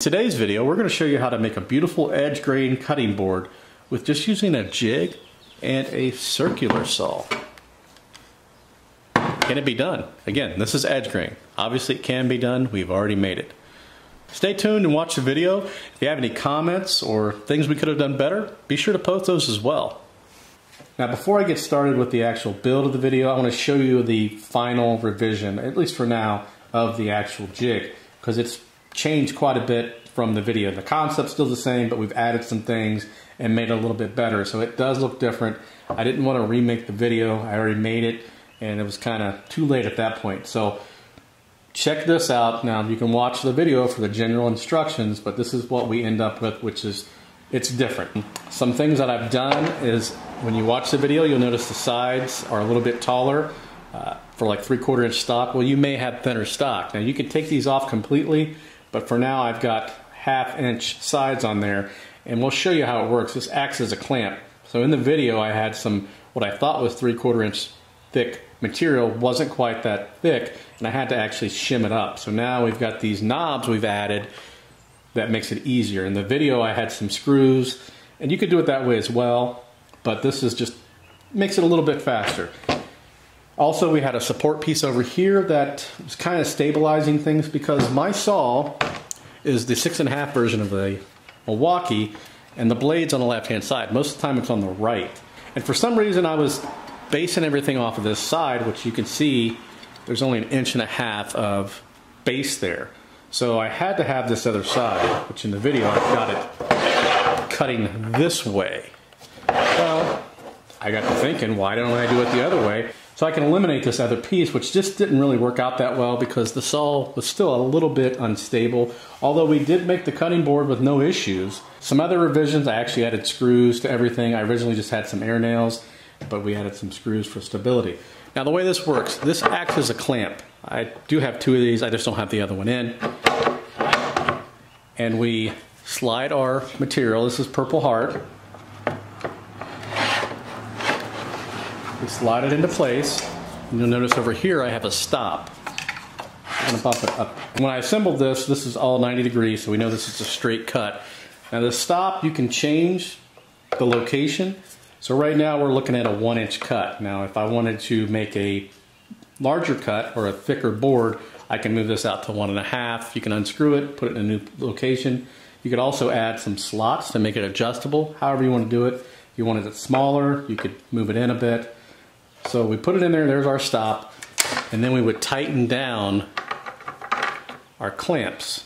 today's video, we're going to show you how to make a beautiful edge grain cutting board with just using a jig and a circular saw. Can it be done? Again, this is edge grain. Obviously it can be done. We've already made it. Stay tuned and watch the video. If you have any comments or things we could have done better, be sure to post those as well. Now before I get started with the actual build of the video, I want to show you the final revision, at least for now, of the actual jig because it's changed quite a bit from the video. The concept's still the same, but we've added some things and made it a little bit better. So it does look different. I didn't want to remake the video. I already made it and it was kind of too late at that point. So check this out. Now you can watch the video for the general instructions, but this is what we end up with, which is it's different. Some things that I've done is when you watch the video, you'll notice the sides are a little bit taller uh, for like three quarter inch stock. Well, you may have thinner stock. Now you can take these off completely, but for now I've got half inch sides on there and we'll show you how it works. This acts as a clamp. So in the video I had some what I thought was three quarter inch thick material wasn't quite that thick and I had to actually shim it up. So now we've got these knobs we've added that makes it easier. In the video I had some screws and you could do it that way as well, but this is just makes it a little bit faster. Also we had a support piece over here that was kind of stabilizing things because my saw is the six and a half version of the Milwaukee and the blade's on the left hand side. Most of the time it's on the right. And for some reason I was basing everything off of this side, which you can see there's only an inch and a half of base there. So I had to have this other side, which in the video I've got it cutting this way. Well, I got to thinking, why don't I do it the other way? So I can eliminate this other piece, which just didn't really work out that well because the saw was still a little bit unstable. Although we did make the cutting board with no issues. Some other revisions, I actually added screws to everything. I originally just had some air nails, but we added some screws for stability. Now the way this works, this acts as a clamp. I do have two of these, I just don't have the other one in. And we slide our material, this is Purple Heart. We slide it into place. And you'll notice over here I have a stop. When I assembled this, this is all 90 degrees, so we know this is a straight cut. Now the stop, you can change the location. So right now we're looking at a one inch cut. Now if I wanted to make a larger cut or a thicker board, I can move this out to one and a half. You can unscrew it, put it in a new location. You could also add some slots to make it adjustable, however you want to do it. If you wanted it smaller, you could move it in a bit. So we put it in there, there's our stop, and then we would tighten down our clamps.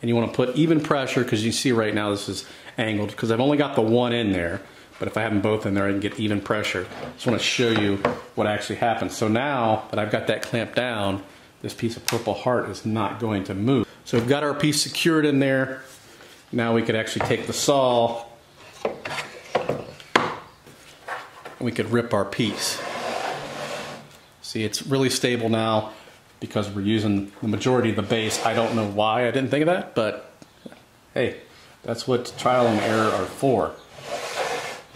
And you want to put even pressure because you see right now this is angled because I've only got the one in there. But if I have them both in there, I can get even pressure. Just want to show you what actually happens. So now that I've got that clamp down, this piece of purple heart is not going to move. So we've got our piece secured in there. Now we could actually take the saw and we could rip our piece. See, it's really stable now because we're using the majority of the base. I don't know why I didn't think of that, but hey, that's what trial and error are for.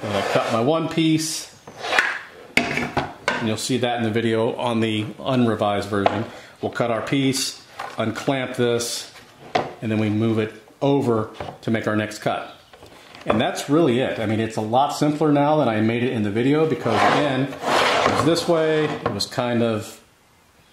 And I cut my one piece, and you'll see that in the video on the unrevised version. We'll cut our piece, unclamp this, and then we move it over to make our next cut. And that's really it. I mean, it's a lot simpler now than I made it in the video because again, it was this way, it was kind of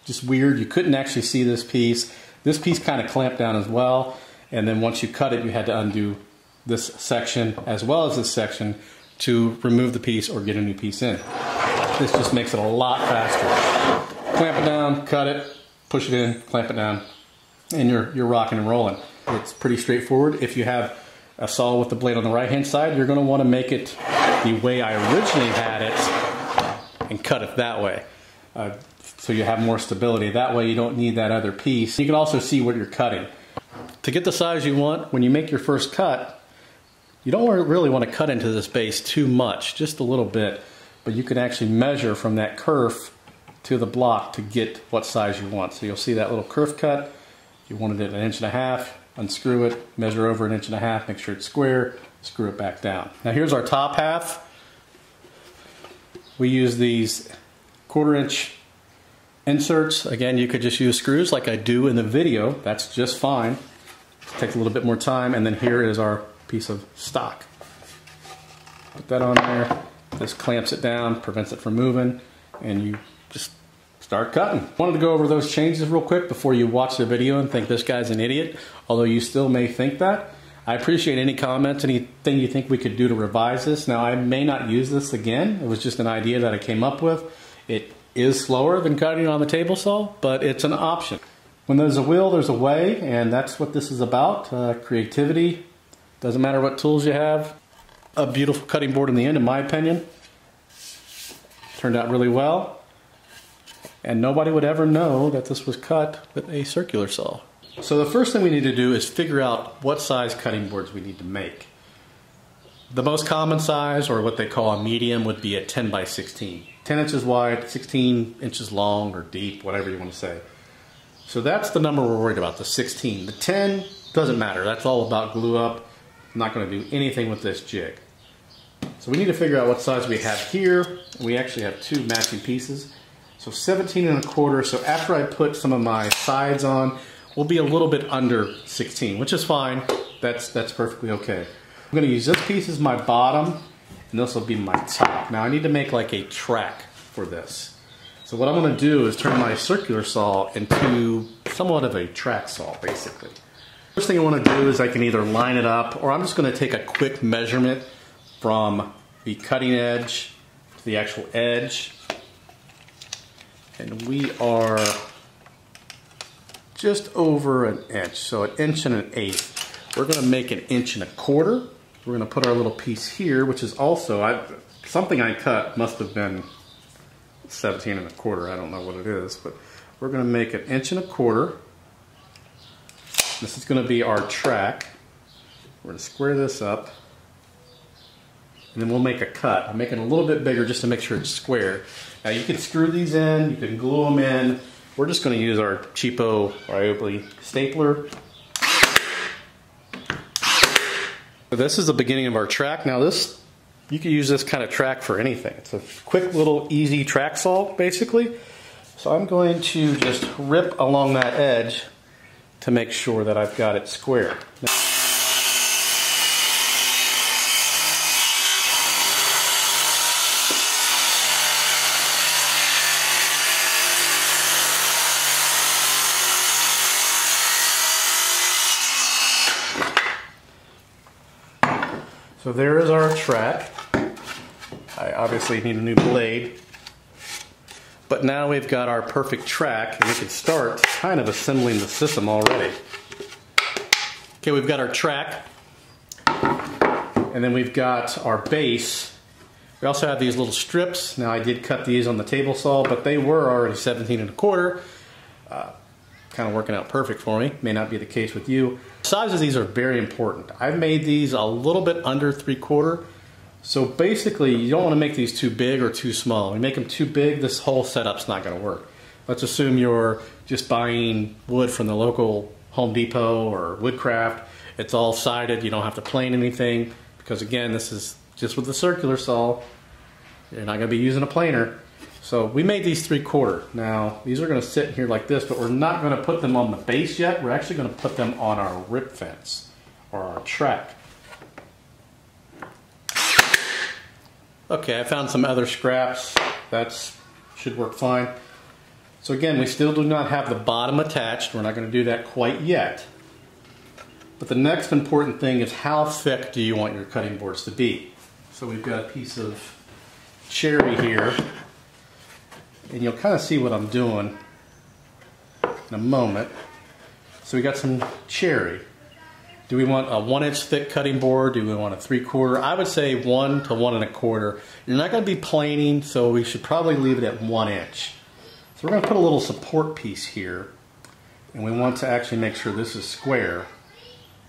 just weird. You couldn't actually see this piece. This piece kind of clamped down as well. And then once you cut it, you had to undo this section as well as this section to remove the piece or get a new piece in. This just makes it a lot faster. Clamp it down, cut it, push it in, clamp it down, and you're, you're rocking and rolling. It's pretty straightforward. If you have a saw with the blade on the right hand side, you're going to want to make it the way I originally had it and cut it that way. Uh, so you have more stability. That way you don't need that other piece. You can also see what you're cutting. To get the size you want, when you make your first cut, you don't really want to cut into this base too much, just a little bit, but you can actually measure from that kerf to the block to get what size you want. So you'll see that little kerf cut. You wanted it an inch and a half, unscrew it, measure over an inch and a half, make sure it's square, screw it back down. Now here's our top half. We use these quarter inch Inserts, again, you could just use screws like I do in the video. That's just fine. Takes a little bit more time. And then here is our piece of stock. Put that on there. This clamps it down, prevents it from moving, and you start cutting. Wanted to go over those changes real quick before you watch the video and think this guy's an idiot, although you still may think that. I appreciate any comments, anything you think we could do to revise this. Now, I may not use this again. It was just an idea that I came up with. It is slower than cutting on the table saw, but it's an option. When there's a will, there's a way, and that's what this is about. Uh, creativity. Doesn't matter what tools you have. A beautiful cutting board in the end, in my opinion. Turned out really well. And nobody would ever know that this was cut with a circular saw. So the first thing we need to do is figure out what size cutting boards we need to make. The most common size, or what they call a medium, would be a 10 by 16. 10 inches wide, 16 inches long or deep, whatever you want to say. So that's the number we're worried about, the 16. The 10 doesn't matter. That's all about glue up. I'm not going to do anything with this jig. So we need to figure out what size we have here. We actually have two matching pieces. So 17 and a quarter. So after I put some of my sides on, we'll be a little bit under 16, which is fine. That's, that's perfectly okay. I'm gonna use this piece as my bottom, and this will be my top. Now I need to make like a track for this. So what I'm gonna do is turn my circular saw into somewhat of a track saw, basically. First thing I wanna do is I can either line it up, or I'm just gonna take a quick measurement from the cutting edge to the actual edge. And we are just over an inch, so an inch and an eighth. We're gonna make an inch and a quarter. We're gonna put our little piece here, which is also, I, something I cut must have been 17 and a quarter, I don't know what it is, but we're gonna make an inch and a quarter. This is gonna be our track. We're gonna square this up, and then we'll make a cut. I'm making it a little bit bigger just to make sure it's square. Now you can screw these in, you can glue them in, we're just going to use our cheapo Ryobi stapler. This is the beginning of our track. Now this, you can use this kind of track for anything. It's a quick little easy track saw basically. So I'm going to just rip along that edge to make sure that I've got it square. Now, So there is our track. I obviously need a new blade. But now we've got our perfect track and we can start kind of assembling the system already. Okay, we've got our track. And then we've got our base. We also have these little strips. Now I did cut these on the table saw, but they were already 17 and a quarter. Uh, kind of working out perfect for me. May not be the case with you. Size of these are very important. I've made these a little bit under three quarter. So basically, you don't want to make these too big or too small. When you make them too big, this whole setup's not going to work. Let's assume you're just buying wood from the local Home Depot or Woodcraft. It's all sided. You don't have to plane anything because again, this is just with the circular saw. You're not going to be using a planer. So we made these three quarter. Now these are going to sit here like this, but we're not going to put them on the base yet. We're actually going to put them on our rip fence or our track. Okay, I found some other scraps. That should work fine. So again, we still do not have the bottom attached. We're not going to do that quite yet. But the next important thing is how thick do you want your cutting boards to be? So we've got a piece of cherry here and you'll kind of see what I'm doing in a moment. So we got some cherry. Do we want a one inch thick cutting board? Do we want a three quarter? I would say one to one and a quarter. You're not going to be planing, so we should probably leave it at one inch. So we're going to put a little support piece here, and we want to actually make sure this is square.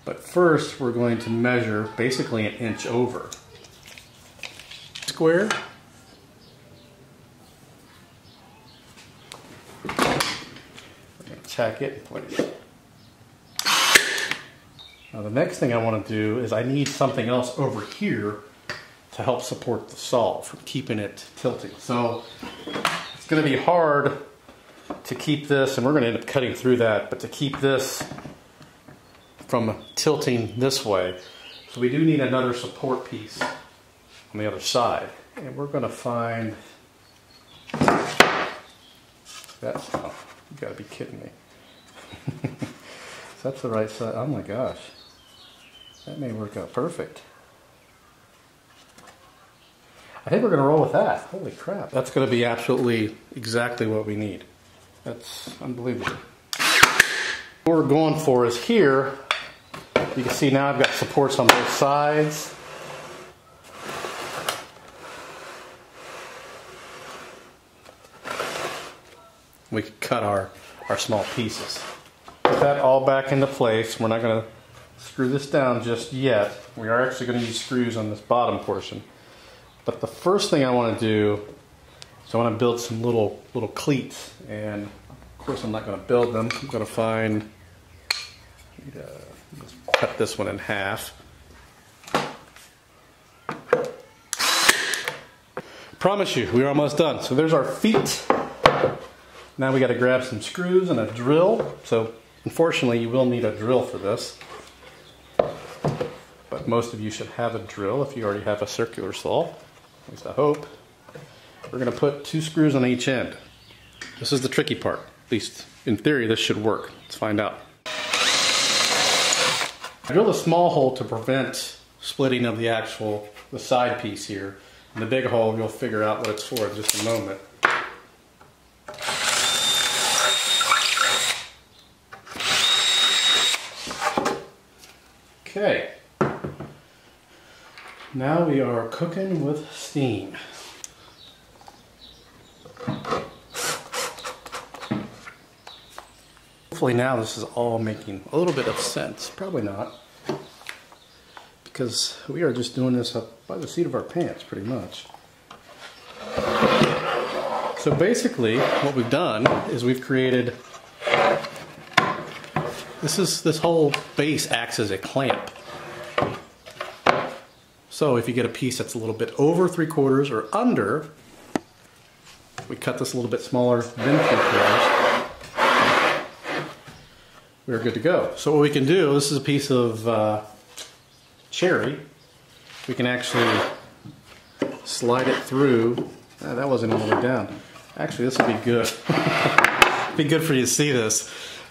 But first, we're going to measure basically an inch over. Square. Tack it in place. Now the next thing I want to do is I need something else over here to help support the saw from keeping it tilting. So it's going to be hard to keep this, and we're going to end up cutting through that, but to keep this from tilting this way. So we do need another support piece on the other side. And we're going to find that's, oh, you gotta be kidding me. so that's the right side. Oh my gosh. That may work out perfect. I think we're to roll with that. Holy crap. That's to be absolutely exactly what we need. That's unbelievable. What we're going for is here, you can see now I've got supports on both sides. We could cut our, our small pieces. Put that all back into place. We're not going to screw this down just yet. We are actually going to use screws on this bottom portion. But the first thing I want to do is I want to build some little little cleats. And of course I'm not going to build them. I'm going to find, uh, let's cut this one in half. Promise you, we're almost done. So there's our feet. Now we got to grab some screws and a drill. So unfortunately you will need a drill for this but most of you should have a drill if you already have a circular saw, at least I hope. We're going to put two screws on each end. This is the tricky part. At least in theory this should work. Let's find out. I drilled a small hole to prevent splitting of the actual the side piece here. And the big hole you'll figure out what it's for in just a moment. Okay. Now we are cooking with steam. Hopefully now this is all making a little bit of sense. Probably not. Because we are just doing this up by the seat of our pants, pretty much. So basically, what we've done is we've created this is this whole base acts as a clamp. So if you get a piece that's a little bit over three quarters or under, we cut this a little bit smaller than three quarters, we're good to go. So what we can do, this is a piece of uh, cherry, we can actually slide it through. Ah, that wasn't all the way down. Actually, this would be good. be good for you to see this.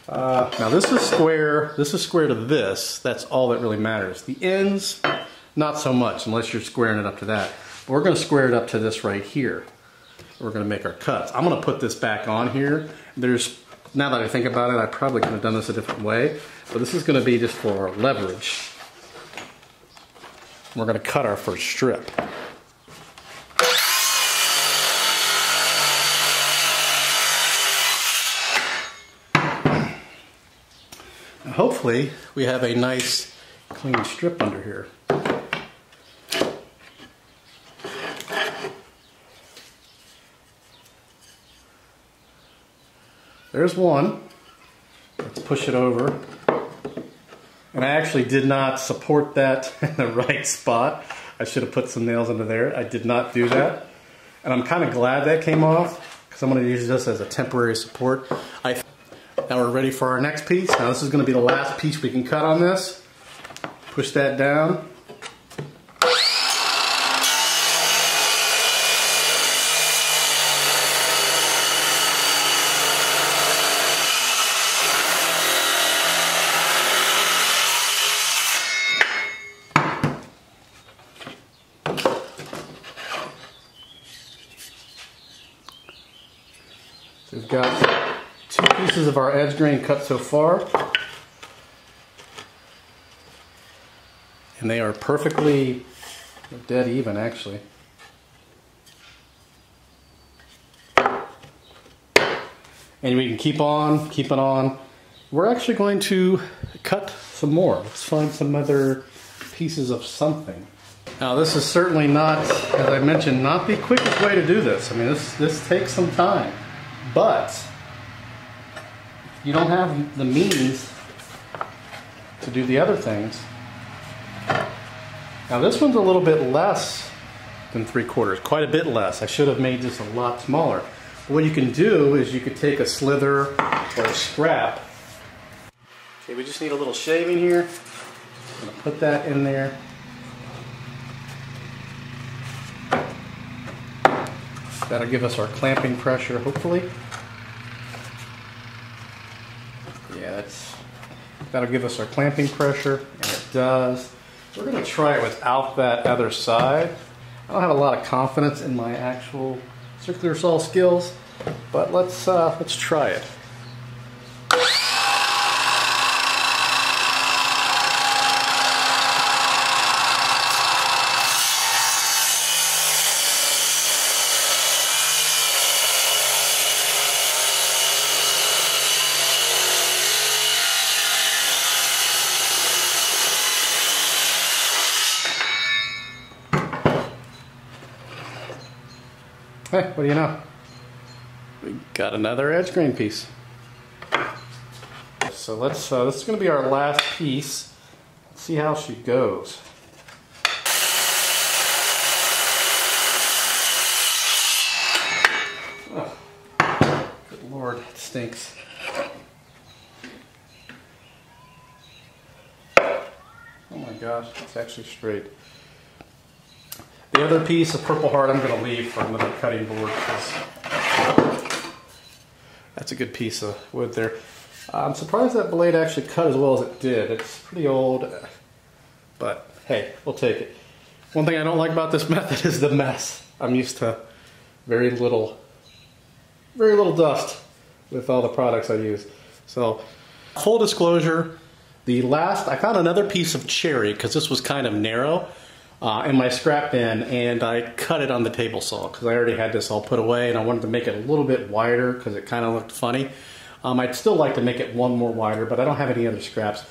Uh, now this is square, this is square to this. That's all that really matters. The ends, not so much, unless you're squaring it up to that. But we're gonna square it up to this right here. We're gonna make our cuts. I'm gonna put this back on here. There's, now that I think about it, I probably could have done this a different way, but this is gonna be just for leverage. We're gonna cut our first strip. Hopefully we have a nice clean strip under here. There's one. Let's push it over. And I actually did not support that in the right spot. I should have put some nails under there. I did not do that. And I'm kind of glad that came off because I'm going to use this as a temporary support. Now we're ready for our next piece. Now this is going to be the last piece we can cut on this. Push that down. we've got pieces of our edge grain cut so far. And they are perfectly dead even actually. And we can keep on, keep it on. We're actually going to cut some more. Let's find some other pieces of something. Now this is certainly not, as I mentioned, not the quickest way to do this. I mean, this, this takes some time. But you don't have the means to do the other things. Now this one's a little bit less than three quarters, quite a bit less. I should have made this a lot smaller. But What you can do is you could take a slither or a scrap. Okay, we just need a little shaving here. I'm gonna put that in there. That'll give us our clamping pressure, hopefully. Yeah, that's that'll give us our clamping pressure, and it does. We're gonna try it without that other side. I don't have a lot of confidence in my actual circular saw skills, but let's uh, let's try it. What do you know? We got another edge grain piece. So let's, uh, this is going to be our last piece. Let's see how she goes. Oh, good lord, it stinks. Oh my gosh, it's actually straight. The other piece of Purple Heart I'm going to leave for another cutting board that's a good piece of wood there. I'm surprised that blade actually cut as well as it did. It's pretty old, but hey, we'll take it. One thing I don't like about this method is the mess. I'm used to very little, very little dust with all the products I use. So, full disclosure, the last, I found another piece of cherry because this was kind of narrow uh, in my scrap bin and I cut it on the table saw because I already had this all put away and I wanted to make it a little bit wider because it kind of looked funny. Um, I'd still like to make it one more wider, but I don't have any other scraps.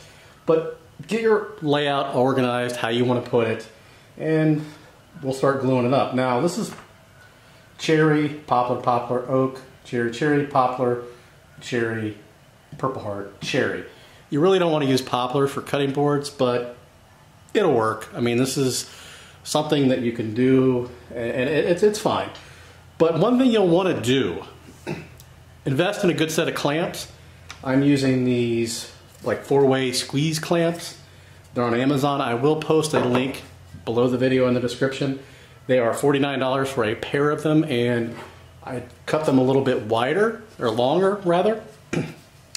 But get your layout organized, how you want to put it, and we'll start gluing it up. Now, this is cherry, poplar, poplar, oak, cherry, cherry, poplar, cherry, purple heart, cherry. You really don't want to use poplar for cutting boards, but it'll work. I mean, this is something that you can do, and it's, it's fine. But one thing you'll want to do, invest in a good set of clamps. I'm using these like four-way squeeze clamps. They're on Amazon. I will post a link below the video in the description. They are $49 for a pair of them, and I cut them a little bit wider, or longer rather,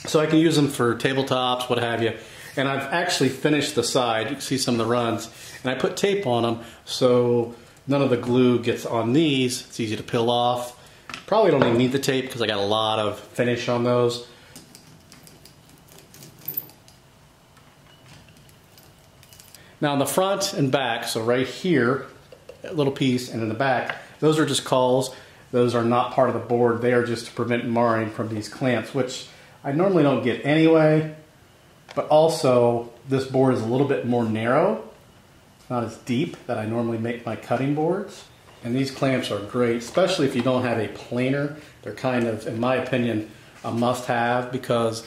so I can use them for tabletops, what have you. And I've actually finished the side. You can see some of the runs. And I put tape on them so none of the glue gets on these. It's easy to peel off. Probably don't even need the tape because I got a lot of finish on those. Now on the front and back, so right here, a little piece, and in the back, those are just cauls. Those are not part of the board. They are just to prevent marring from these clamps, which I normally don't get anyway but also this board is a little bit more narrow. It's not as deep that I normally make my cutting boards. And these clamps are great, especially if you don't have a planer. They're kind of, in my opinion, a must-have because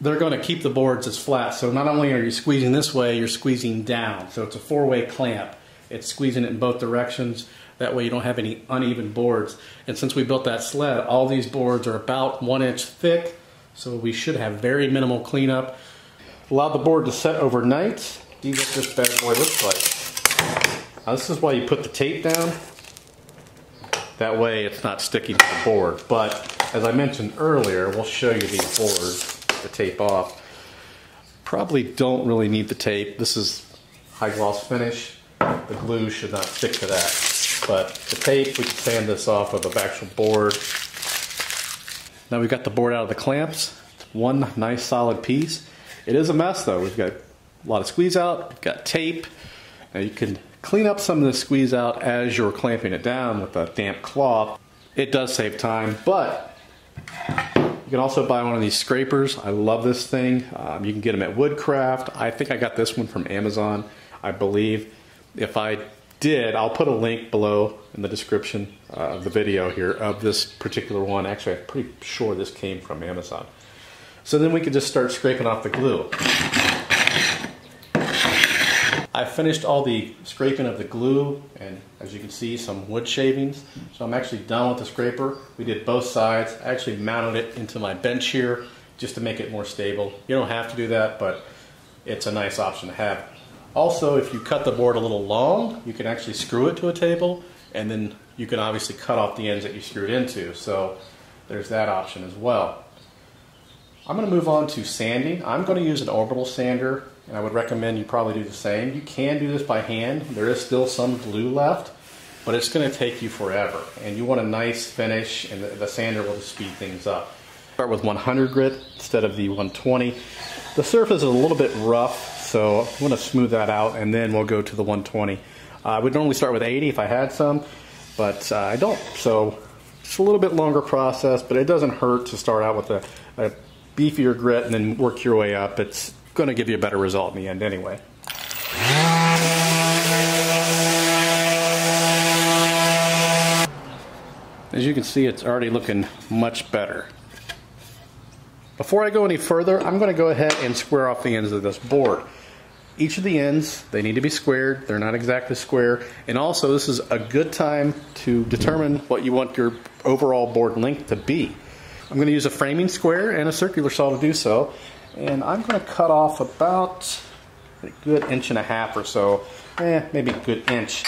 they're going to keep the boards as flat. So not only are you squeezing this way, you're squeezing down. So it's a four-way clamp. It's squeezing it in both directions. That way you don't have any uneven boards. And since we built that sled, all these boards are about one inch thick so we should have very minimal cleanup. Allow the board to set overnight. See what this bad boy looks like. Now this is why you put the tape down. That way it's not sticking to the board. But as I mentioned earlier, we'll show you these boards, the tape off. Probably don't really need the tape. This is high gloss finish. The glue should not stick to that. But the tape, we can sand this off of the actual board now we've got the board out of the clamps. One nice solid piece. It is a mess though. We've got a lot of squeeze out, we've got tape. Now you can clean up some of the squeeze out as you're clamping it down with a damp cloth. It does save time, but you can also buy one of these scrapers. I love this thing. Um, you can get them at Woodcraft. I think I got this one from Amazon, I believe. If I did, I'll put a link below in the description uh, of the video here of this particular one. Actually, I'm pretty sure this came from Amazon. So then we can just start scraping off the glue. I finished all the scraping of the glue and as you can see some wood shavings. So I'm actually done with the scraper. We did both sides. I actually mounted it into my bench here just to make it more stable. You don't have to do that, but it's a nice option to have. Also, if you cut the board a little long, you can actually screw it to a table and then you can obviously cut off the ends that you screwed into. So there's that option as well. I'm going to move on to sanding. I'm going to use an orbital sander and I would recommend you probably do the same. You can do this by hand. There is still some glue left, but it's going to take you forever. And you want a nice finish and the, the sander will speed things up. Start with 100 grit instead of the 120. The surface is a little bit rough, so I'm going to smooth that out and then we'll go to the 120. Uh, I would normally start with 80 if I had some, but uh, I don't. So it's a little bit longer process, but it doesn't hurt to start out with a, a beefier grit and then work your way up. It's going to give you a better result in the end anyway. As you can see, it's already looking much better. Before I go any further, I'm going to go ahead and square off the ends of this board. Each of the ends, they need to be squared. They're not exactly square. And also, this is a good time to determine what you want your overall board length to be. I'm going to use a framing square and a circular saw to do so. And I'm going to cut off about a good inch and a half or so, eh, maybe a good inch.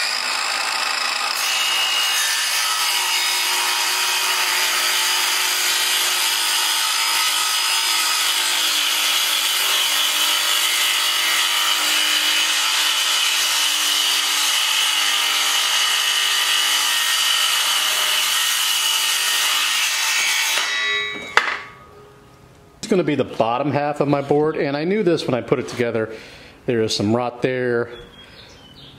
Going to be the bottom half of my board, and I knew this when I put it together. There is some rot there, a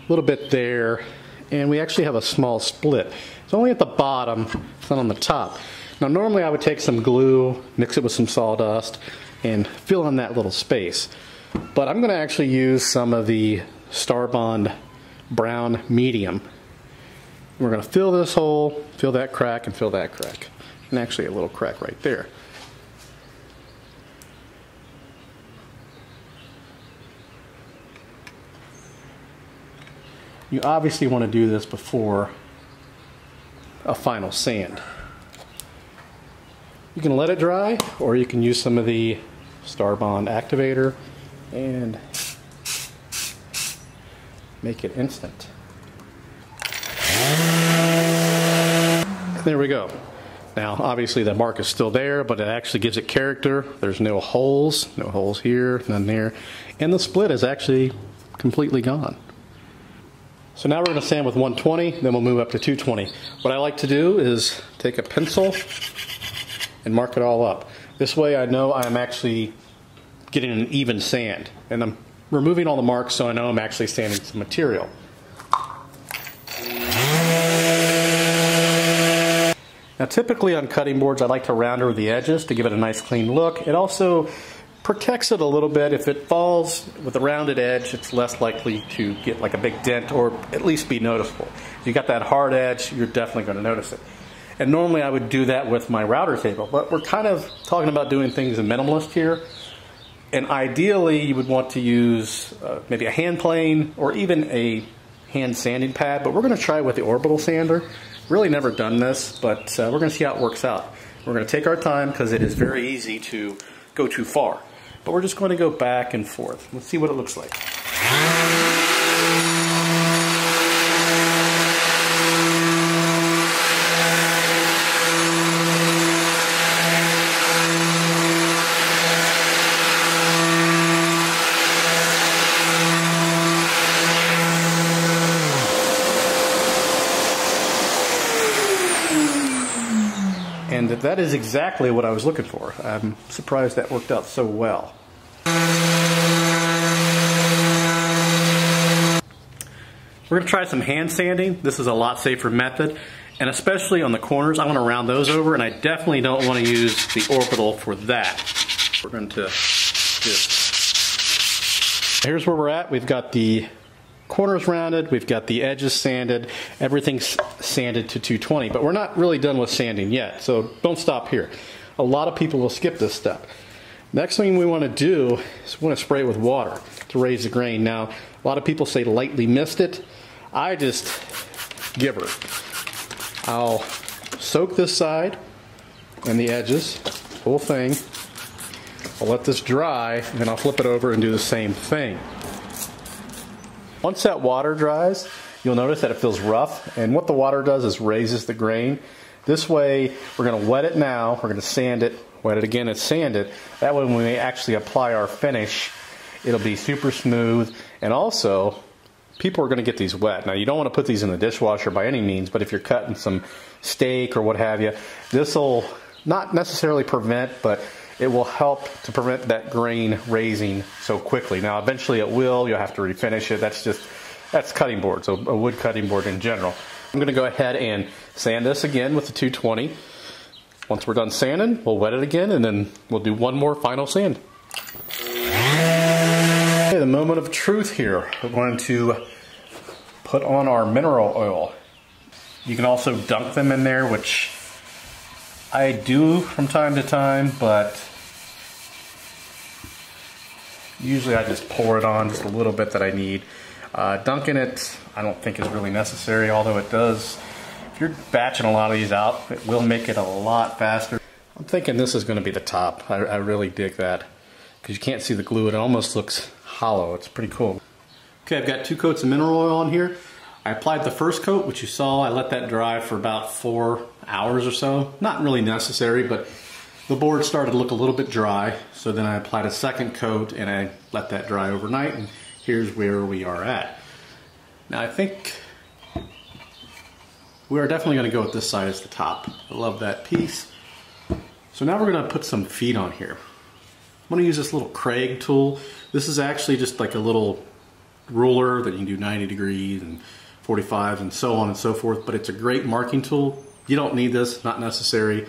little bit there, and we actually have a small split. It's only at the bottom, it's not on the top. Now normally I would take some glue, mix it with some sawdust, and fill in that little space. But I'm going to actually use some of the Starbond brown medium. We're going to fill this hole, fill that crack, and fill that crack. And actually a little crack right there. You obviously want to do this before a final sand. You can let it dry or you can use some of the Starbond activator and make it instant. There we go. Now, obviously the mark is still there, but it actually gives it character. There's no holes, no holes here, none there. And the split is actually completely gone. So now we're going to sand with 120, then we'll move up to 220. What I like to do is take a pencil and mark it all up. This way I know I'm actually getting an even sand. And I'm removing all the marks so I know I'm actually sanding some material. Now typically on cutting boards I like to round over the edges to give it a nice clean look. It also protects it a little bit. If it falls with a rounded edge, it's less likely to get like a big dent or at least be noticeable. If you got that hard edge, you're definitely going to notice it. And normally I would do that with my router table, but we're kind of talking about doing things in minimalist here. And ideally, you would want to use uh, maybe a hand plane or even a hand sanding pad, but we're going to try it with the orbital sander. Really never done this, but uh, we're going to see how it works out. We're going to take our time because it is very easy to go too far. But we're just going to go back and forth. Let's see what it looks like. That is exactly what I was looking for. I'm surprised that worked out so well. We're going to try some hand sanding. This is a lot safer method. And especially on the corners, I want to round those over, and I definitely don't want to use the orbital for that. We're going to just... Here's where we're at. We've got the corners rounded, we've got the edges sanded, everything's sanded to 220, but we're not really done with sanding yet, so don't stop here. A lot of people will skip this step. Next thing we want to do is we want to spray it with water. to raise the grain. Now, a lot of people say lightly mist it. I just give her. I'll soak this side and the edges, whole thing. I'll let this dry, and then I'll flip it over and do the same thing. Once that water dries, you'll notice that it feels rough, and what the water does is raises the grain. This way, we're gonna wet it now, we're gonna sand it, wet it again and sand it. That way when we actually apply our finish, it'll be super smooth, and also, people are gonna get these wet. Now you don't wanna put these in the dishwasher by any means, but if you're cutting some steak or what have you, this'll not necessarily prevent, but it will help to prevent that grain raising so quickly. Now, eventually it will. You'll have to refinish it. That's just, that's cutting board, so a wood cutting board in general. I'm going to go ahead and sand this again with the 220. Once we're done sanding, we'll wet it again, and then we'll do one more final sand. Okay, the moment of truth here. We're going to put on our mineral oil. You can also dunk them in there, which I do from time to time, but usually I just pour it on just a little bit that I need. Uh, dunking it, I don't think is really necessary, although it does. If you're batching a lot of these out, it will make it a lot faster. I'm thinking this is going to be the top. I, I really dig that because you can't see the glue. It almost looks hollow. It's pretty cool. Okay, I've got two coats of mineral oil on here. I applied the first coat, which you saw. I let that dry for about four hours or so. Not really necessary, but the board started to look a little bit dry. So then I applied a second coat and I let that dry overnight. And here's where we are at. Now I think we are definitely going to go with this side as the top. I love that piece. So now we're going to put some feet on here. I'm to use this little Kreg tool. This is actually just like a little ruler that you can do 90 degrees and 45s and so on and so forth, but it's a great marking tool. You don't need this, not necessary,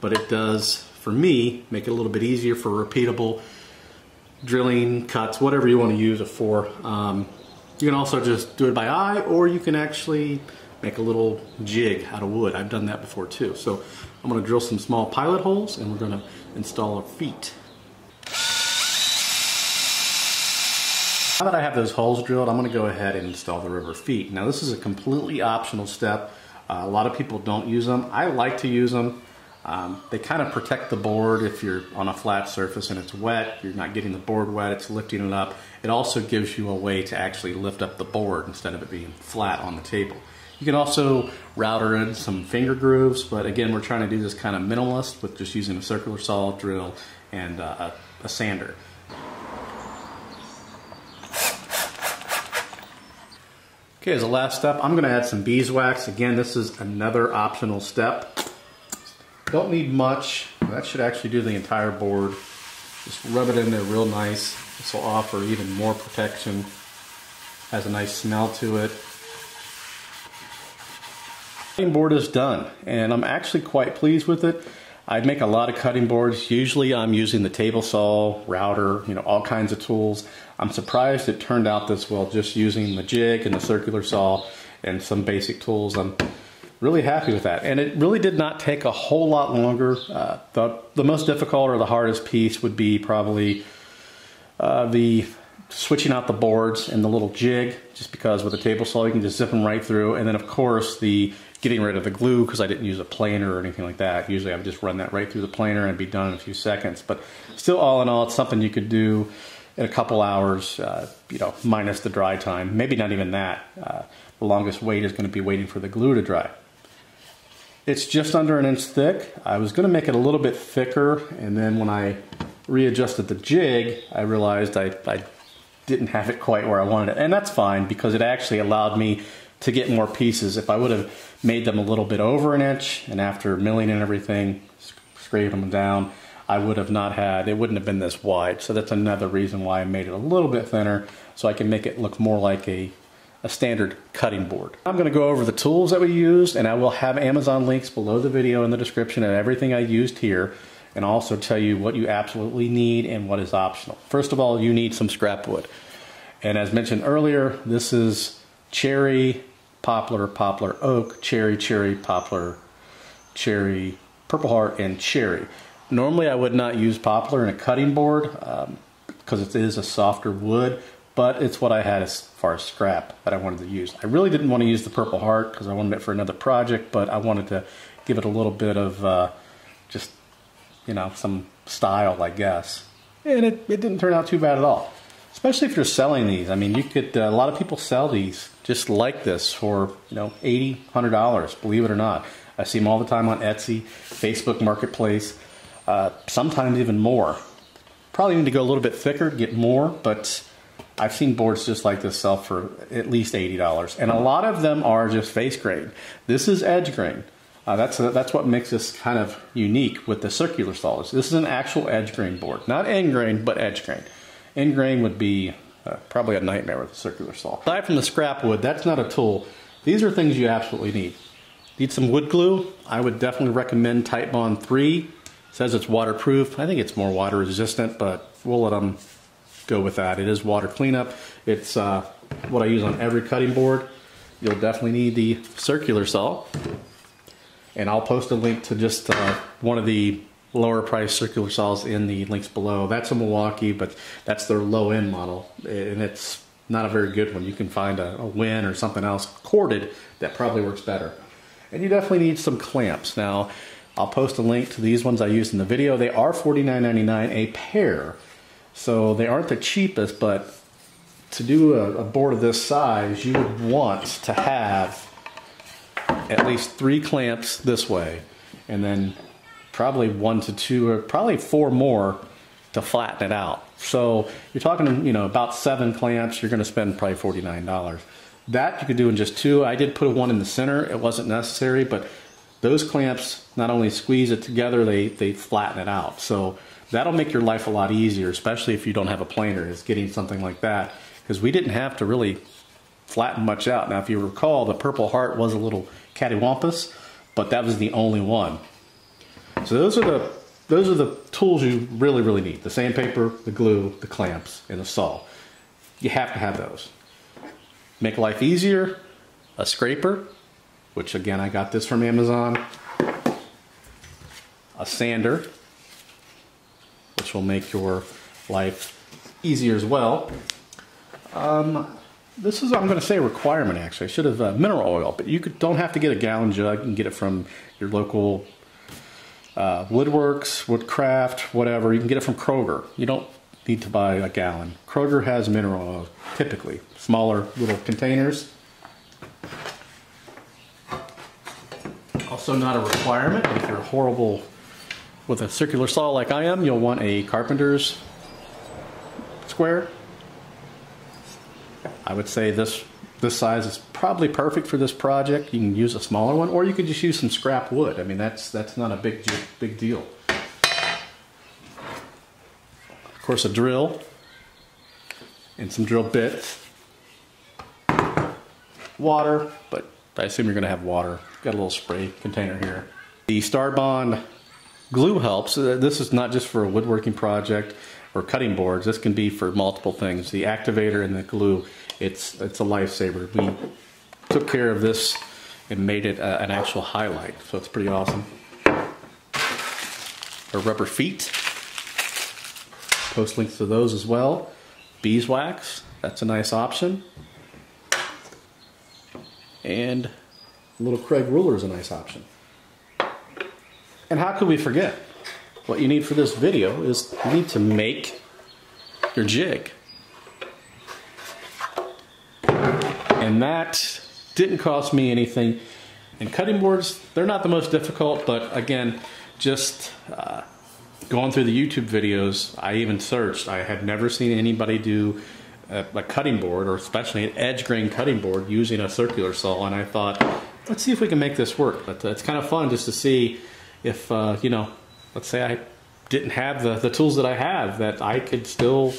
but it does, for me, make it a little bit easier for repeatable drilling, cuts, whatever you want to use it for. Um, you can also just do it by eye, or you can actually make a little jig out of wood. I've done that before too. So I'm going to drill some small pilot holes, and we're going to install our feet. Now that I have those holes drilled, I'm going to go ahead and install the rubber feet. Now this is a completely optional step. Uh, a lot of people don't use them. I like to use them. Um, they kind of protect the board if you're on a flat surface and it's wet. You're not getting the board wet, it's lifting it up. It also gives you a way to actually lift up the board instead of it being flat on the table. You can also router in some finger grooves, but again, we're trying to do this kind of minimalist with just using a circular saw drill and uh, a, a sander. Okay, as a last step, I'm gonna add some beeswax. Again, this is another optional step. Don't need much. That should actually do the entire board. Just rub it in there real nice. This will offer even more protection. Has a nice smell to it. Cutting board is done, and I'm actually quite pleased with it. I make a lot of cutting boards. Usually I'm using the table saw, router, you know, all kinds of tools. I'm surprised it turned out this well just using the jig and the circular saw and some basic tools. I'm really happy with that. And it really did not take a whole lot longer. Uh, the, the most difficult or the hardest piece would be probably uh, the switching out the boards and the little jig, just because with a table saw you can just zip them right through. And then of course the getting rid of the glue because I didn't use a planer or anything like that. Usually I would just run that right through the planer and be done in a few seconds. But still, all in all, it's something you could do in a couple hours, uh, you know, minus the dry time. Maybe not even that. Uh, the longest wait is going to be waiting for the glue to dry. It's just under an inch thick. I was going to make it a little bit thicker, and then when I readjusted the jig, I realized I, I didn't have it quite where I wanted it. And that's fine because it actually allowed me to get more pieces. If I would have made them a little bit over an inch and after milling and everything, scraping them down, I would have not had, it wouldn't have been this wide. So that's another reason why I made it a little bit thinner so I can make it look more like a, a standard cutting board. I'm gonna go over the tools that we used and I will have Amazon links below the video in the description and everything I used here and also tell you what you absolutely need and what is optional. First of all, you need some scrap wood. And as mentioned earlier, this is cherry poplar, poplar, oak, cherry, cherry, poplar, cherry, purple heart, and cherry. Normally I would not use poplar in a cutting board. Um, because it is a softer wood, but it's what I had as far as scrap that I wanted to use. I really didn't want to use the Purple Heart because I wanted it for another project, but I wanted to give it a little bit of uh, just, you know, some style, I guess. And it, it didn't turn out too bad at all. Especially if you're selling these. I mean, you could, uh, a lot of people sell these just like this for, you know, 80 $100, believe it or not. I see them all the time on Etsy, Facebook Marketplace, uh, sometimes even more. Probably need to go a little bit thicker, get more, but I've seen boards just like this sell for at least $80. And a lot of them are just face grain. This is edge grain. Uh, that's, uh, that's what makes this kind of unique with the circular saws. This is an actual edge grain board. Not end grain, but edge grain. End grain would be uh, probably a nightmare with a circular saw. Aside from the scrap wood, that's not a tool. These are things you absolutely need. Need some wood glue? I would definitely recommend Titebond 3. It says it's waterproof. I think it's more water resistant, but we'll let them go with that. It is water cleanup. It's uh, what I use on every cutting board. You'll definitely need the circular saw. And I'll post a link to just uh, one of the lower price circular saws in the links below. That's a Milwaukee, but that's their low end model. And it's not a very good one. You can find a, a WEN or something else corded that probably works better. And you definitely need some clamps. Now, I'll post a link to these ones I used in the video. They are $49.99 a pair. So they aren't the cheapest, but to do a, a board of this size, you would want to have at least three clamps this way, and then probably one to two, or probably four more to flatten it out. So you're talking, you know, about seven clamps, you're gonna spend probably $49. That you could do in just two. I did put one in the center, it wasn't necessary, but those clamps not only squeeze it together, they, they flatten it out. So That'll make your life a lot easier, especially if you don't have a planer, is getting something like that. Because we didn't have to really flatten much out. Now, if you recall, the Purple Heart was a little cattywampus, but that was the only one. So those are the those are the tools you really, really need. The sandpaper, the glue, the clamps, and the saw. You have to have those. Make life easier, a scraper, which again, I got this from Amazon, a sander, which will make your life easier as well. Um, this is, I'm going to say, a requirement actually. I should have uh, mineral oil, but you could, don't have to get a gallon jug. You can get it from your local uh, Woodworks, Woodcraft, whatever. You can get it from Kroger. You don't need to buy a gallon. Kroger has mineral oil, typically. Smaller little containers. Also not a requirement if you're horrible with a circular saw like I am, you'll want a carpenter's square. I would say this this size is probably perfect for this project. You can use a smaller one, or you could just use some scrap wood. I mean, that's that's not a big big deal. Of course, a drill and some drill bits. Water, but I assume you're going to have water. Got a little spray container here. The Starbond Glue helps. Uh, this is not just for a woodworking project or cutting boards. This can be for multiple things. The activator and the glue, it's, it's a lifesaver. We took care of this and made it uh, an actual highlight. So it's pretty awesome. Our rubber feet. Post links to those as well. Beeswax, that's a nice option. And a little Kreg ruler is a nice option. And how could we forget? What you need for this video is you need to make your jig. And that didn't cost me anything. And cutting boards, they're not the most difficult, but again, just uh, going through the YouTube videos, I even searched. I had never seen anybody do a, a cutting board, or especially an edge grain cutting board, using a circular saw. And I thought, let's see if we can make this work. But uh, it's kind of fun just to see if, uh, you know, let's say I didn't have the, the tools that I have, that I could still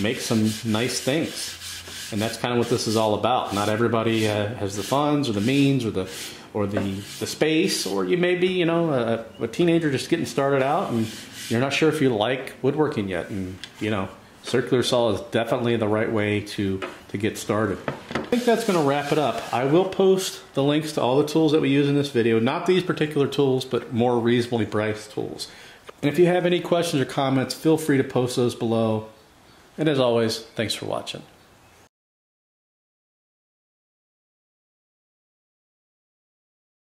make some nice things. And that's kind of what this is all about. Not everybody uh, has the funds or the means or the or the, the space, or you may be, you know, a, a teenager just getting started out and you're not sure if you like woodworking yet. And, you know, circular saw is definitely the right way to, to get started. I think that's going to wrap it up. I will post the links to all the tools that we use in this video. Not these particular tools, but more reasonably priced tools. And if you have any questions or comments, feel free to post those below. And as always, thanks for watching.